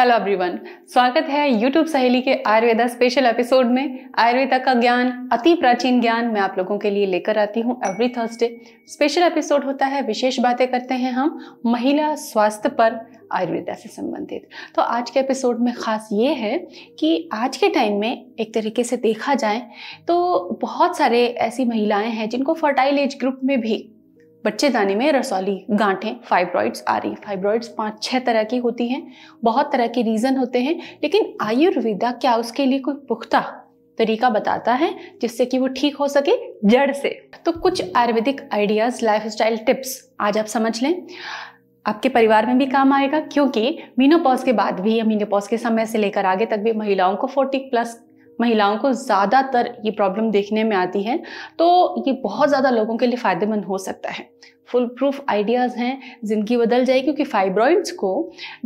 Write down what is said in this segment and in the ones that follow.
Hello everyone स्वागत है YouTube सहेली के आयुर्वेदा स्पेशल एपिसोड में। आयुर्वेदा का ज्ञान, अति प्राचीन ज्ञान मैं आप लोगों के लिए लेकर आती हूँ एवरी थर्सडे स्पेशल एपिसोड होता है, विशेष बातें करते हैं हम महिला स्वास्थ्य पर आयुर्वेदा से संबंधित। तो आज के एपिसोड में ख़ास ये है कि आज के टाइम में एक तरीके से देखा जाए तो बहुत सारे ऐसी महिलाएँ हैं जिनको फर्टाइल एज ग्रुप में भी बच्चेदानी में रसौली, गांठें फाइब्रॉइड्स आ रही फाइब्रॉइड्स पाँच छः तरह की होती हैं, बहुत तरह के रीज़न होते हैं, लेकिन आयुर्वेदा क्या उसके लिए कोई पुख्ता तरीका बताता है जिससे कि वो ठीक हो सके जड़ से? तो कुछ आयुर्वेदिक आइडियाज़ लाइफ टिप्स आज आप समझ लें। आपके परिवार में भी काम आएगा, क्योंकि मीनोपॉज के बाद भी या मीनोपॉज के समय से लेकर आगे तक भी महिलाओं को 40 प्लस महिलाओं को ज़्यादातर ये प्रॉब्लम देखने में आती है तो ये बहुत ज़्यादा लोगों के लिए फ़ायदेमंद हो सकता है। फुल प्रूफ आइडियाज़ हैं ज़िंदगी बदल जाएगी क्योंकि फाइब्रॉइड्स को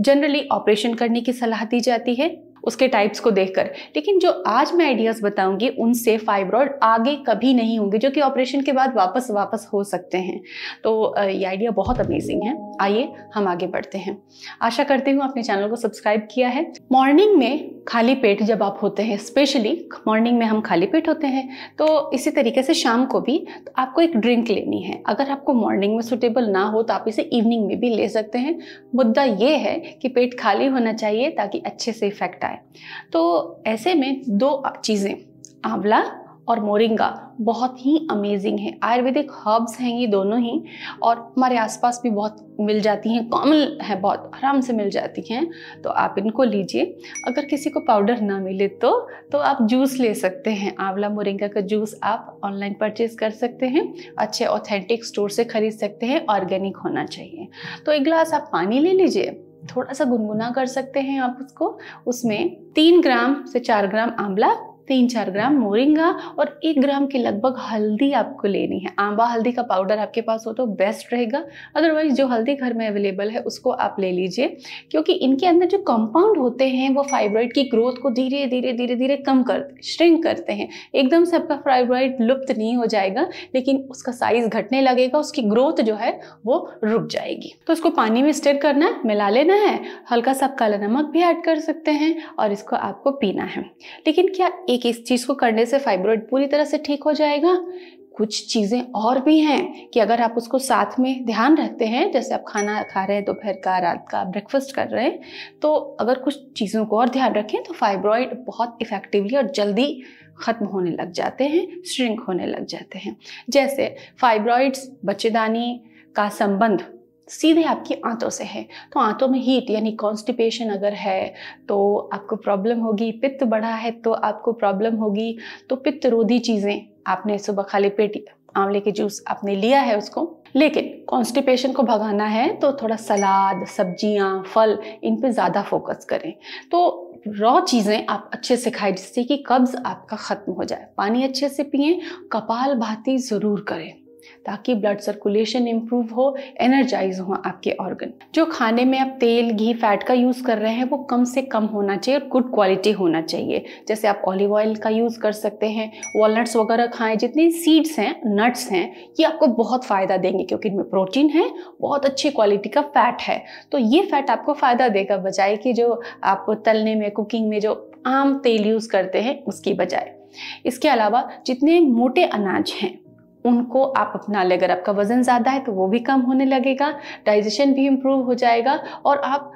जनरली ऑपरेशन करने की सलाह दी जाती है। उसके टाइप्स को देखकर। लेकिन जो आज मैं आइडियाज़ बताऊँगी, उनसे फाइब्रॉइड आगे कभी नहीं होंगे, जो कि ऑपरेशन के बाद वापस वापस हो सकते हैं। तो ये आइडिया बहुत अमेजिंग है। आइए, हम आगे बढ़ते हैं। आशा करती हूँ अपने चैनल को सब्सक्राइब किया है। मॉर्निंग में खाली पेट जब आप होते हैं स्पेशली मॉर्निंग में हम खाली पेट होते हैं तो इसी तरीके से शाम को भी तो आपको एक ड्रिंक लेनी है। अगर आपको मॉर्निंग में सुटेबल ना हो तो आप इसे इवनिंग में भी ले सकते हैं। मुद्दा ये है कि पेट खाली होना चाहिए ताकि अच्छे से इफ़ेक्ट आए। तो ऐसे में दो चीज़ें, आंवला और मोरिंगा बहुत ही अमेजिंग है। आयुर्वेदिक हर्ब्स हैं ये दोनों ही और हमारे आसपास भी बहुत मिल जाती हैं कॉमन है बहुत, आराम से मिल जाती हैं। तो आप इनको लीजिए। अगर किसी को पाउडर ना मिले तो तो आप जूस ले सकते हैं। आंवला मोरिंगा का जूस आप ऑनलाइन परचेज कर सकते हैं। अच्छे ऑथेंटिक स्टोर से खरीद सकते हैं। ऑर्गेनिक होना चाहिए। तो एक गिलास आप पानी ले लीजिए। थोड़ा सा गुनगुना कर सकते हैं आप उसको। उसमें तीन ग्राम से चार ग्राम आंवला तीन चार ग्राम मोरिंगा और एक ग्राम के लगभग हल्दी आपको लेनी है। आंबा, हल्दी का पाउडर आपके पास हो तो बेस्ट रहेगा। अदरवाइज़ जो हल्दी घर में अवेलेबल है, उसको आप ले लीजिए, क्योंकि इनके अंदर जो कंपाउंड होते हैं, वो फाइब्रॉइड की ग्रोथ को धीरे धीरे धीरे धीरे कम करते श्रिंक करते हैं। एकदम से आपका फाइब्रॉइड लुप्त नहीं हो जाएगा, लेकिन उसका साइज़ घटने लगेगा, उसकी ग्रोथ जो है, वो रुक जाएगी। तो उसको पानी में स्टेर करना है, मिला लेना है, हल्का सा काला नमक भी ऐड कर सकते हैं और इसको आपको पीना है। लेकिन क्या एक इस चीज़ को करने से फाइब्रॉइड पूरी तरह से ठीक हो जाएगा। कुछ चीज़ें और भी हैं कि अगर आप उसको साथ में ध्यान रखते हैं, जैसे आप खाना खा रहे हैं, दोपहर का, रात का ब्रेकफास्ट कर रहे हैं तो अगर कुछ चीज़ों को और ध्यान रखें तो फाइब्रॉइड बहुत इफ़ेक्टिवली और जल्दी ख़त्म होने लग जाते हैं श्रिंक होने लग जाते हैं। जैसे फाइब्रॉइड्स बच्चेदानी का संबंध सीधे आपकी आंतों से है। तो आंतों में हीट यानी कॉन्स्टिपेशन अगर है तो आपको प्रॉब्लम होगी, पित्त बढ़ा है तो आपको प्रॉब्लम होगी। तो पित्त रोधी चीज़ें आपने सुबह खाली पेट, आंवले के जूस आपने लिया है उसको। लेकिन कॉन्स्टिपेशन को भगाना है तो थोड़ा सलाद, सब्ज़ियाँ, फल, इन पे ज़्यादा फोकस करें। तो रॉ चीज़ें आप अच्छे से खाएँ जिससे कि कब्ज़ आपका ख़त्म हो जाए। पानी अच्छे से पिए कपाल भाती ज़रूर करें। ताकि ब्लड सर्कुलेशन इम्प्रूव हो एनर्जाइज हो आपके ऑर्गन जो खाने में आप तेल, घी फैट का यूज़ कर रहे हैं, वो कम से कम होना चाहिए और गुड क्वालिटी होना चाहिए। जैसे आप ऑलिव ऑयल का यूज़ कर सकते हैं वॉलनट्स वगैरह खाएँ, जितनी सीड्स हैं नट्स हैं, ये आपको बहुत फ़ायदा देंगे क्योंकि इनमें प्रोटीन है, बहुत अच्छी क्वालिटी का फैट है। तो ये फैट आपको फ़ायदा देगा, बजाय कि जो आप तलने में कुकिंग में जो आम तेल यूज़ करते हैं, उसकी बजाय। इसके अलावा जितने मोटे अनाज हैं उनको आप अपना लें अगर आपका वज़न ज़्यादा है तो वो भी कम होने लगेगा, डाइजेशन भी इम्प्रूव हो जाएगा और आप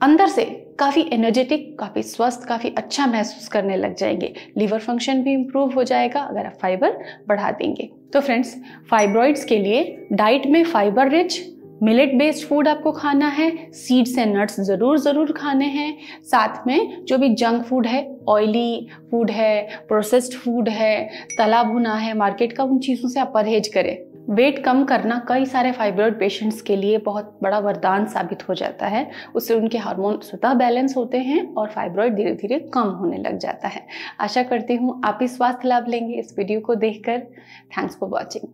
अंदर से काफ़ी एनर्जेटिक काफ़ी स्वस्थ, काफ़ी अच्छा महसूस करने लग जाएँगे। लीवर फ़ंक्शन भी इम्प्रूव हो जाएगा अगर आप फाइबर बढ़ा देंगे। तो फ्रेंड्स फाइब्रॉइड्स के लिए डाइट में fibre rich millet based food आपको खाना है सीड्स एंड नट्स ज़रूर ज़रूर खाने हैं। साथ में जो भी जंक फ़ूड है ऑयली फ़ूड है प्रोसेस्ड फ़ूड है, तला भुना है मार्केट का उन चीज़ों से आप परहेज करें। वेट कम करना कई सारे फाइब्रॉइड पेशेंट्स के लिए बहुत बड़ा वरदान साबित हो जाता है। उससे उनके हार्मोन स्वतः बैलेंस होते हैं और फाइब्रॉइड धीरे धीरे कम होने लग जाता है। आशा करती हूँ आप ही स्वास्थ्य लाभ लेंगे इस वीडियो को देखकर। Thanks for watching